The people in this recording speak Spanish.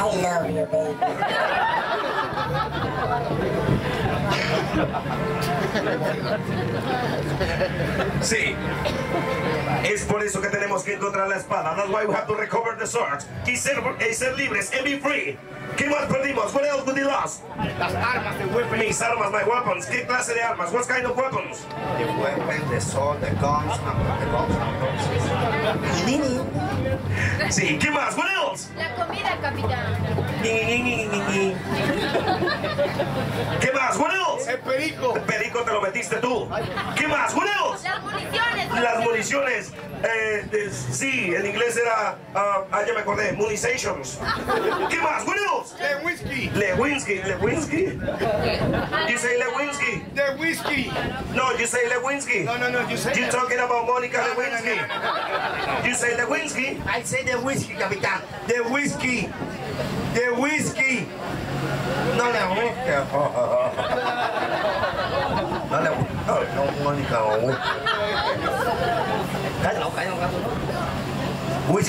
I love you, baby. Sí. Es por eso que tenemos que encontrar la espada. That's why we have to recover the sword. Y ser, y ser libres and be free. ¿Qué más perdimos? What else we lost? Las armas de weapon. Mis armas, my weapons. ¿Qué clase de armas? What kind of weapons? The weapon, the sword, the guns, the bombs and guns. Sí. ¿Qué más? What else? La comida, capitán. ¿Qué más? Perico. Perico te lo metiste tú. ¿Qué más? Else? Las municiones. Las municiones. Eh, eh, sí, en inglés era. ah, ah, ya me acordé. Munizations. ¿Qué más? The whiskey. Lewinsky. Lewinsky. You say Lewinsky. The whiskey. No, you say Lewinsky. No, no, no, you say You that. talking about Monica No, no, no, Lewinsky. no, no, You say Lewinsky. I say the whiskey, capitán. The whiskey. The whiskey. No gusta. No 我你看我我赶紧捞赶紧我一